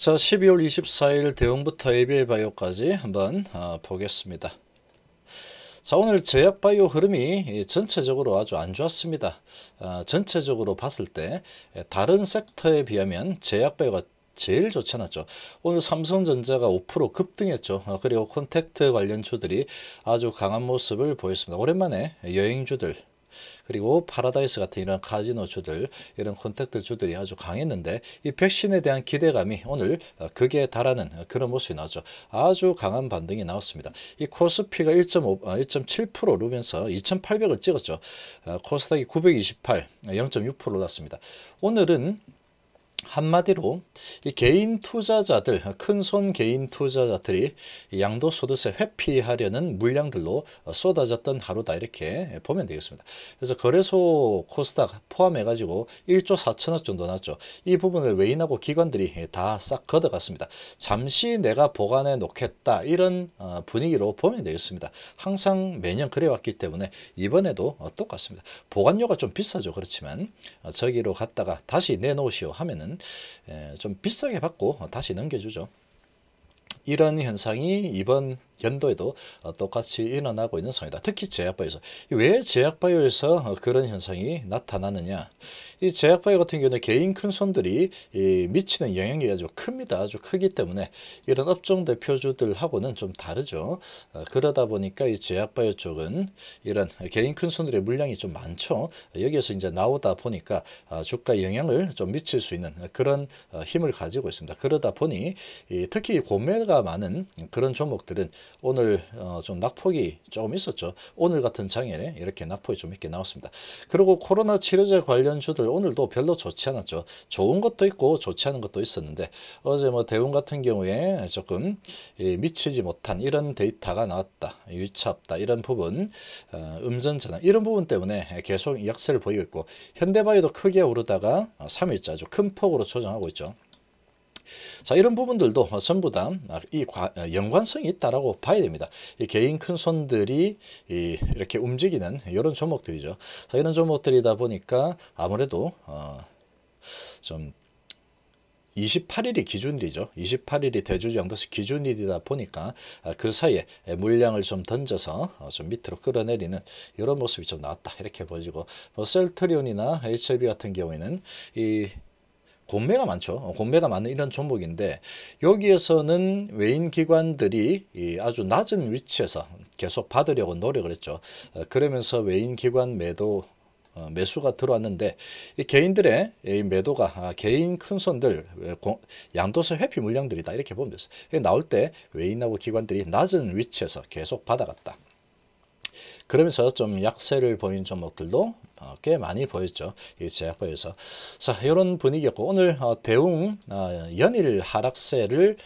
자, 12월 24일 대웅부터 ABL바이오까지 한번 어, 보겠습니다. 자, 오늘 제약 바이오 흐름이 전체적으로 아주 안 좋았습니다. 어, 전체적으로 봤을 때 다른 섹터에 비하면 제약 바이오가 제일 좋지 않았죠. 오늘 삼성전자가 5% 급등했죠. 어, 그리고 콘택트 관련 주들이 아주 강한 모습을 보였습니다. 오랜만에 여행주들 그리고 파라다이스 같은 이런 카지노 주들 이런 콘택트 주들이 아주 강했는데 이 백신에 대한 기대감이 오늘 극에 달하는 그런 모습이 나왔죠. 아주 강한 반등이 나왔습니다. 이 코스피가 1.5, 1.7% 오르면서 2,800을 찍었죠. 어, 코스닥이 928, 0.6% 올랐습니다. 오늘은 한마디로 이 개인 투자자들 큰손 개인 투자자들이 양도소득세 회피하려는 물량들로 쏟아졌던 하루다 이렇게 보면 되겠습니다. 그래서 거래소 코스닥 포함해 가지고 1조 4천억 정도 났죠. 이 부분을 외인하고 기관들이 다 싹 걷어갔습니다. 잠시 내가 보관해 놓겠다 이런 어, 분위기로 보면 되겠습니다. 항상 매년 그래왔기 때문에 이번에도 똑같습니다. 보관료가 좀 비싸죠. 그렇지만 어, 저기로 갔다가 다시 내놓으시오 하면은 예, 좀 비싸게 받고 다시 넘겨주죠. 이런 현상이 이번 연도에도 똑같이 일어나고 있는 상황이다. 특히 제약바이오에서. 왜 제약바이오에서 그런 현상이 나타나느냐. 이 제약바이오 같은 경우는 개인 큰 손들이 미치는 영향이 아주 큽니다. 아주 크기 때문에 이런 업종 대표주들하고는 좀 다르죠. 어, 그러다 보니까 이 제약바이오 쪽은 이런 개인 큰 손들의 물량이 좀 많죠. 여기에서 이제 나오다 보니까 어, 주가 영향을 좀 미칠 수 있는 그런 어, 힘을 가지고 있습니다. 그러다 보니 특히 고매가 많은 그런 종목들은 오늘 좀 낙폭이 조금 있었죠. 오늘 같은 장에 이렇게 낙폭이 좀 있게 나왔습니다. 그리고 코로나 치료제 관련 주들 오늘도 별로 좋지 않았죠. 좋은 것도 있고 좋지 않은 것도 있었는데 어제 뭐 대웅 같은 경우에 조금 미치지 못한 이런 데이터가 나왔다. 유차 없다. 이런 부분 어, 음전 전환 이런 부분 때문에 계속 약세를 보이고 있고 현대바이오도 크게 오르다가 3일째 아주 큰 폭으로 조정하고 있죠. 자 이런 부분들도 전부 다 이 연관성이 있다라고 봐야 됩니다. 이 개인 큰 손들이 이렇게 움직이는 이런 종목들이죠. 자 이런 종목들이다 보니까 아무래도 어 좀 28일이 기준일이죠. 28일이 대주주 양도세 기준일이다 보니까 그 사이에 물량을 좀 던져서 좀 밑으로 끌어내리는 이런 모습이 좀 나왔다. 이렇게 보여지고 뭐 셀트리온이나 HLB 같은 경우에는 이 공매가 많죠. 공매가 많은 이런 종목인데 여기에서는 외인 기관들이 아주 낮은 위치에서 계속 받으려고 노력을 했죠. 어, 그러면서 외인 기관 매도 어, 매수가 들어왔는데 이 개인들의 이 매도가 아, 개인 큰손들 양도세 회피 물량들이다 이렇게 보면 됐어요. 나올 때 외인하고 기관들이 낮은 위치에서 계속 받아갔다. 그러면서 좀 약세를 보인 종목들도 어, 꽤 많이 보였죠. 이 제약바에서. 자, 이런 분위기였고, 오늘 어, 대웅 어, 연일 하락세를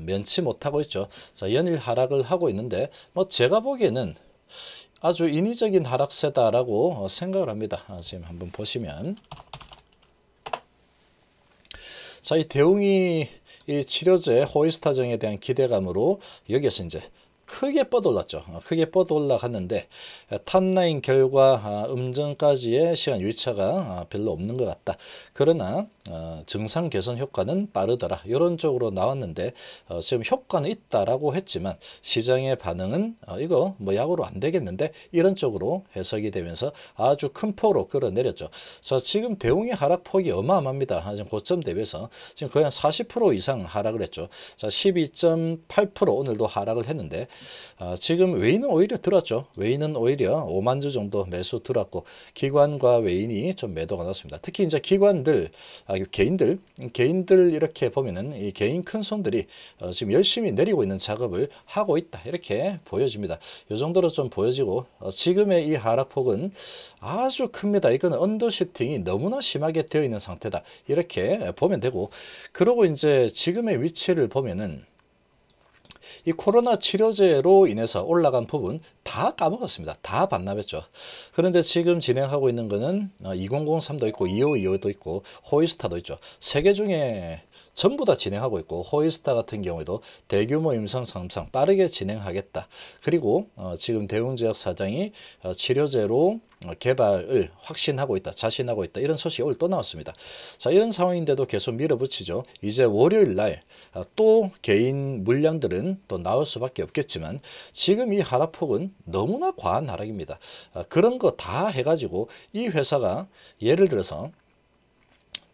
면치 못하고 있죠. 자, 연일 하락을 하고 있는데, 뭐 제가 보기에는 아주 인위적인 하락세다라고 생각을 합니다. 아, 지금 한번 보시면. 자, 이 대웅이 이 치료제 호이스타정에 대한 기대감으로 여기에서 이제 크게 뻗어올랐죠. 어, 크게 뻗어올라갔는데 탑라인 결과 아, 음전까지의 시간 유차가 아, 별로 없는 것 같다. 그러나 어, 증상 개선 효과는 빠르더라. 이런 쪽으로 나왔는데 어, 지금 효과는 있다라고 했지만 시장의 반응은 이거 뭐 약으로 안 되겠는데 이런 쪽으로 해석이 되면서 아주 큰 폭으로 끌어내렸죠. 자 지금 대웅의 하락폭이 어마어마합니다. 지금 고점 대비해서 지금 거의 한 40% 이상 하락을 했죠. 자 12.8% 오늘도 하락을 했는데 아, 지금 외인은 오히려 들었죠. 외인은 오히려 5만 주 정도 매수 들었고 기관과 외인이 좀 매도가 나왔습니다. 특히 이제 기관들, 아, 개인들, 개인들 이렇게 보면은 이 개인 큰 손들이 어, 지금 열심히 내리고 있는 작업을 하고 있다 이렇게 보여집니다. 이 정도로 좀 보여지고 어, 지금의 이 하락폭은 아주 큽니다. 이거는 언더시팅이 너무나 심하게 되어 있는 상태다 이렇게 보면 되고 그러고 이제 지금의 위치를 보면은 이 코로나 치료제로 인해서 올라간 부분 다 까먹었습니다. 다 반납했죠. 그런데 지금 진행하고 있는 거는 2003도 어, 있고 2525도 있고 호이스타도 있죠. 세 개 중에 전부 다 진행하고 있고 호이스타 같은 경우에도 대규모 임상 상상 빠르게 진행하겠다. 그리고 어, 지금 대웅제약 사장이 어, 치료제로 개발을 확신하고 있다, 자신하고 있다 이런 소식이 오늘 또 나왔습니다. 자 이런 상황인데도 계속 밀어붙이죠. 이제 월요일 날또 어, 개인 물량들은 또 나올 수밖에 없겠지만 지금 이 하락폭은 너무나 과한 하락입니다. 어, 그런 거 다 해가지고 이 회사가 예를 들어서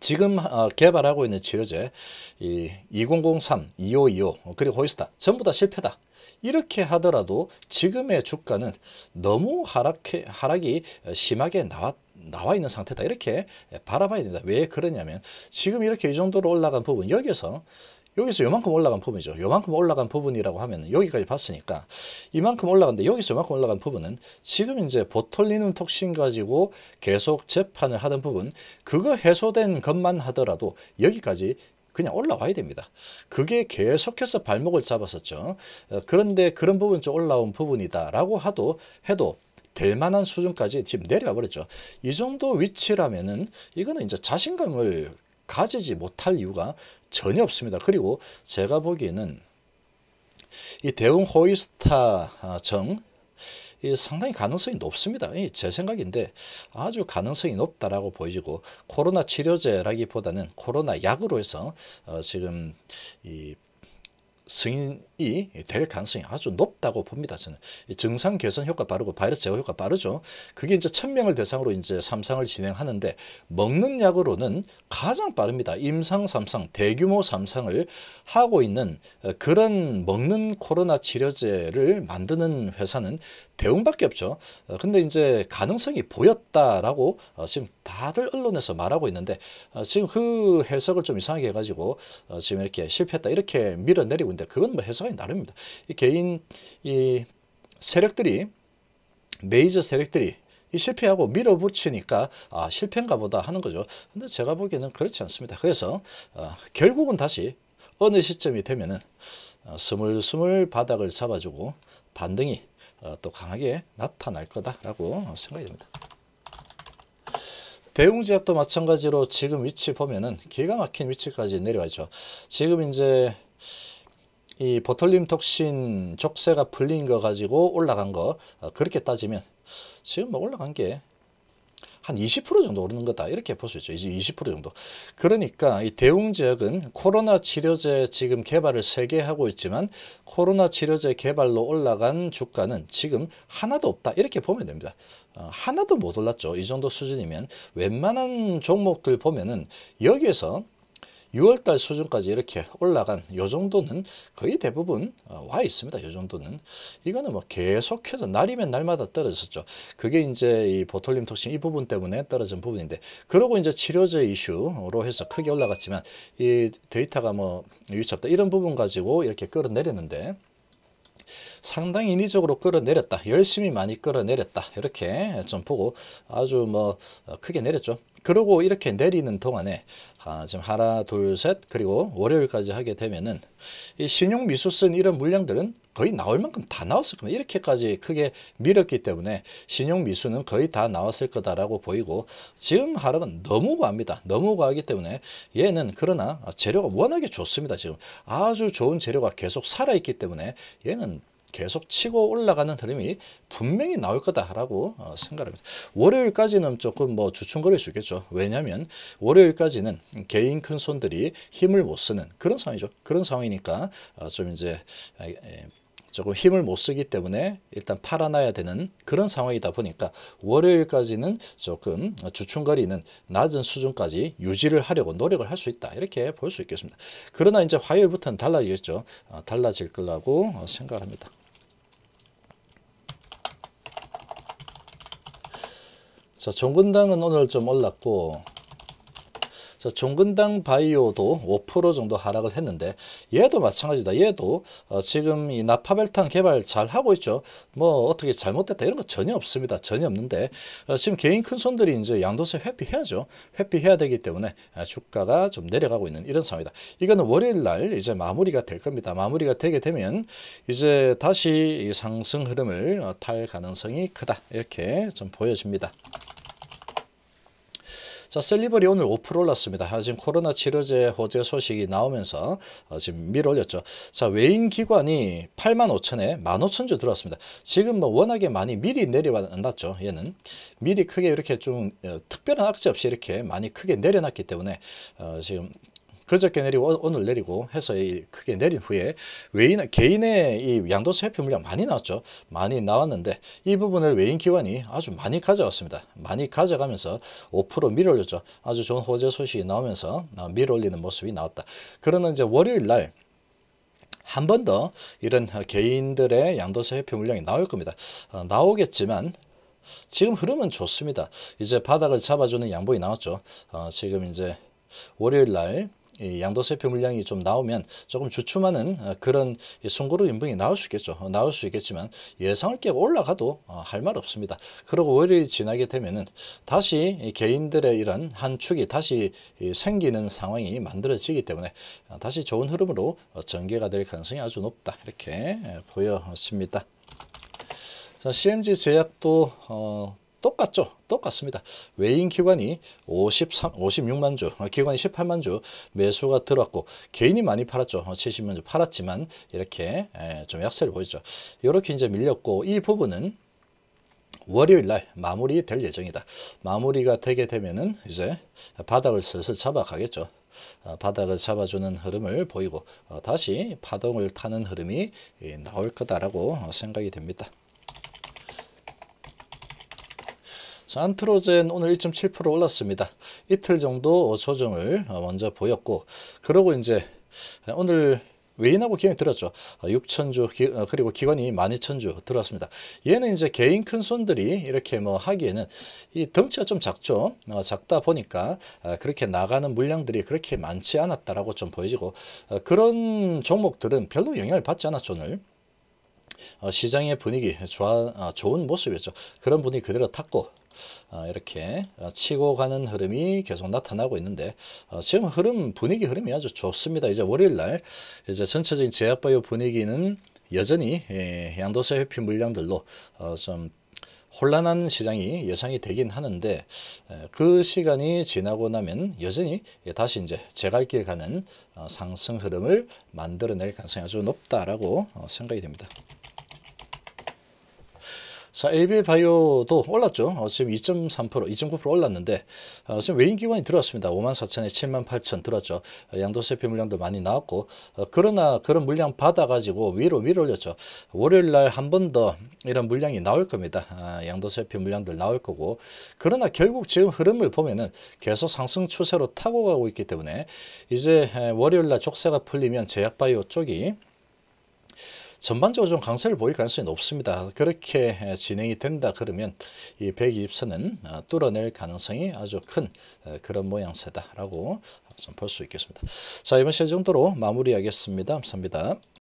지금 어, 개발하고 있는 치료제 이 2003, 2525 그리고 호이스타 전부 다 실패다. 이렇게 하더라도 지금의 주가는 너무 하락 하락이 심하게 나왔 나와 있는 상태다 이렇게 바라봐야 됩니다. 왜 그러냐면 지금 이렇게 이 정도로 올라간 부분 여기서 여기서 요만큼 올라간 부분이죠. 요만큼 올라간 부분이라고 하면 여기까지 봤으니까 이만큼 올라간데 여기서 요만큼 올라간 부분은 지금 이제 보톨리눔 톡신 가지고 계속 재판을 하던 부분 그거 해소된 것만 하더라도 여기까지 그냥 올라와야 됩니다. 그게 계속해서 발목을 잡았었죠. 어, 그런데 그런 부분 좀 올라온 부분이다라고 하도 해도 될 만한 수준까지 지금 내려와 버렸죠. 이 정도 위치라면은 이거는 이제 자신감을 가지지 못할 이유가 전혀 없습니다. 그리고 제가 보기에는 이 대웅 호이스타 정 상당히 가능성이 높습니다. 제 생각인데 아주 가능성이 높다라고 보이고 코로나 치료제라기보다는 코로나 약으로 해서 어 지금 이 승인이 될 가능성이 아주 높다고 봅니다. 저는 증상 개선 효과 빠르고 바이러스 제거 효과 빠르죠. 그게 이제 천명을 대상으로 이제 삼상을 진행하는데 먹는 약으로는 가장 빠릅니다. 임상 삼상 대규모 삼상을 하고 있는 그런 먹는 코로나 치료제를 만드는 회사는 대웅밖에 없죠. 어, 근데 이제 가능성이 보였다라고 어, 지금 다들 언론에서 말하고 있는데 어, 지금 그 해석을 좀 이상하게 해가지고 지금 이렇게 실패했다 이렇게 밀어내리고 있는데 그건 뭐 해석이 나릅니다. 이 개인 이 세력들이 메이저 세력들이 이 실패하고 밀어붙이니까 아 실패인가 보다 하는 거죠. 근데 제가 보기에는 그렇지 않습니다. 그래서 어, 결국은 다시 어느 시점이 되면은 어, 스물스물 바닥을 잡아주고 반등이 어, 또 강하게 나타날 거다라고 생각이 됩니다. 대웅제약도 마찬가지로 지금 위치 보면은 기가 막힌 위치까지 내려와죠. 지금 이제 이 보톨림 톡신 족쇄가 풀린 거 가지고 올라간 거 어, 그렇게 따지면 지금 뭐 올라간 게 한 20% 정도 오르는 거다 이렇게 볼 수 있죠. 이제 20% 정도. 그러니까 이 대웅 지역은 코로나 치료제 지금 개발을 세개 하고 있지만 코로나 치료제 개발로 올라간 주가는 지금 하나도 없다 이렇게 보면 됩니다. 어, 하나도 못 올랐죠. 이 정도 수준이면 웬만한 종목들 보면은 여기에서 6월달 수준까지 이렇게 올라간 요 정도는 거의 대부분 어, 와 있습니다. 요 정도는 이거는 뭐 계속해서 날이면 날마다 떨어졌죠. 그게 이제 이 보톨림 톡신 이 부분 때문에 떨어진 부분인데 그러고 이제 치료제 이슈로 해서 크게 올라갔지만 이 데이터가 뭐 유치 없다 이런 부분 가지고 이렇게 끌어내렸는데 상당히 인위적으로 끌어내렸다. 열심히 많이 끌어내렸다. 이렇게 좀 보고 아주 뭐 어, 크게 내렸죠. 그러고 이렇게 내리는 동안에 아, 지금 하나, 둘, 셋 그리고 월요일까지 하게 되면은 이 신용 미수 쓴 이런 물량들은 거의 나올 만큼 다 나왔을 겁니다. 이렇게까지 크게 밀었기 때문에 신용 미수는 거의 다 나왔을 거다라고 보이고 지금 하락은 너무 과합니다. 너무 과하기 때문에 얘는 그러나 재료가 워낙에 좋습니다. 지금 아주 좋은 재료가 계속 살아있기 때문에 얘는 계속 치고 올라가는 흐름이 분명히 나올 거다라고 어, 생각합니다. 월요일까지는 조금 뭐 주춤거릴 수 있겠죠. 왜냐하면 월요일까지는 개인 큰 손들이 힘을 못 쓰는 그런 상황이죠. 그런 상황이니까 어, 좀 이제 조금 힘을 못 쓰기 때문에 일단 팔아놔야 되는 그런 상황이다 보니까 월요일까지는 조금 주춤거리는 낮은 수준까지 유지를 하려고 노력을 할 수 있다 이렇게 볼 수 있겠습니다. 그러나 이제 화요일부터는 달라지겠죠. 어, 달라질 거라고 생각합니다. 자, 종근당은 오늘 좀 올랐고 자, 종근당 바이오도 5% 정도 하락을 했는데 얘도 마찬가지입니다. 얘도 어, 지금 이 나파벨탄 개발 잘 하고 있죠. 뭐 어떻게 잘못됐다 이런 거 전혀 없습니다. 전혀 없는데 어, 지금 개인 큰 손들이 이제 양도세 회피해야죠. 회피해야 되기 때문에 아, 주가가 좀 내려가고 있는 이런 상황이다. 이거는 월요일 날 이제 마무리가 될 겁니다. 마무리가 되게 되면 이제 다시 상승 흐름을 어, 탈 가능성이 크다. 이렇게 좀 보여집니다. 자, 셀리버리 오늘 5% 올랐습니다. 아, 지금 코로나 치료제 호재 소식이 나오면서 어, 지금 밀어 올렸죠. 자, 외인 기관이 8만 5천에 1만 5천 주 들어왔습니다. 지금 뭐 워낙에 많이 미리 내려놨죠. 얘는 미리 크게 이렇게 좀 어, 특별한 악재 없이 이렇게 많이 크게 내려놨기 때문에 어, 지금 그저께 내리고 오늘 내리고 해서 크게 내린 후에 외인 개인의 이 양도세 회피 물량 많이 나왔죠. 많이 나왔는데 이 부분을 외인 기관이 아주 많이 가져갔습니다. 많이 가져가면서 5% 밀어올렸죠. 아주 좋은 호재 소식이 나오면서 어, 밀어올리는 모습이 나왔다. 그러나 이제 월요일 날 한 번 더 이런 개인들의 양도세 회피 물량이 나올 겁니다. 어, 나오겠지만 지금 흐름은 좋습니다. 이제 바닥을 잡아주는 양봉이 나왔죠. 어, 지금 이제 월요일 날 양도세표 물량이 좀 나오면 조금 주춤하는 어, 그런 순고로 인붕이 나올 수 있겠죠. 어, 나올 수 있겠지만 예상을 깨고 올라가도 어, 할말 없습니다. 그리고 월요일 지나게 되면은 다시 개인들의 이런 한 축이 다시 생기는 상황이 만들어지기 때문에 다시 좋은 흐름으로 전개가 될 가능성이 아주 높다. 이렇게 보여집니다. 자, CMG 제약도 어, 똑같죠. 똑같습니다. 외인 기관이 53, 56만 주, 어, 기관이 18만 주 매수가 들어왔고 개인이 많이 팔았죠. 70만 어, 주 팔았지만 이렇게 좀 약세를 보이죠. 이렇게 이제 밀렸고 이 부분은 월요일 날 마무리 될 예정이다. 마무리가 되게 되면은 이제 바닥을 슬슬 잡아가겠죠. 어, 바닥을 잡아주는 흐름을 보이고 다시 파동을 타는 흐름이 나올 거다라고 생각이 됩니다. 자, 안트로젠 오늘 1.7% 올랐습니다. 이틀 정도 조정을 먼저 보였고 그러고 이제 오늘 외인하고 기관이 들었죠. 6천주 어, 그리고 기관이 12,000주 들어왔습니다. 얘는 이제 개인 큰 손들이 이렇게 뭐 하기에는 이 덩치가 좀 작죠. 어, 작다 보니까 어, 그렇게 나가는 물량들이 그렇게 많지 않았다라고 좀 보여지고 그런 종목들은 별로 영향을 받지 않았죠 오늘. 시장의 분위기 좋아, 좋은 모습이었죠. 그런 분위기 그대로 탔고 어, 이렇게 어, 치고 가는 흐름이 계속 나타나고 있는데 어, 지금 흐름 분위기 흐름이 아주 좋습니다. 이제 월요일 날 이제 전체적인 제약바이오 분위기는 여전히 예, 양도세 회피 물량들로 좀 혼란한 시장이 예상이 되긴 하는데 그 시간이 지나고 나면 여전히 다시 이제 제갈길 가는 상승 흐름을 만들어낼 가능성이 아주 높다라고 생각이 됩니다. 자, AB 바이오도 올랐죠. 어, 지금 2.3%, 2.9% 올랐는데 어, 지금 외인 기관이 들어왔습니다. 5만 4천에 7만 8천 들었죠. 어, 양도세표 물량도 많이 나왔고 어, 그러나 그런 물량 받아가지고 위로 위로 올렸죠. 월요일 날 한 번 더 이런 물량이 나올 겁니다. 아, 양도세표 물량들 나올 거고 그러나 결국 지금 흐름을 보면은 계속 상승 추세로 타고 가고 있기 때문에 이제 월요일 날 족쇄가 풀리면 제약바이오 쪽이 전반적으로 좀 강세를 보일 가능성이 높습니다. 그렇게 진행이 된다 그러면 이 120선은 어, 뚫어낼 가능성이 아주 큰 어, 그런 모양새다라고 볼 수 있겠습니다. 자 이번 시간 정도로 마무리하겠습니다. 감사합니다.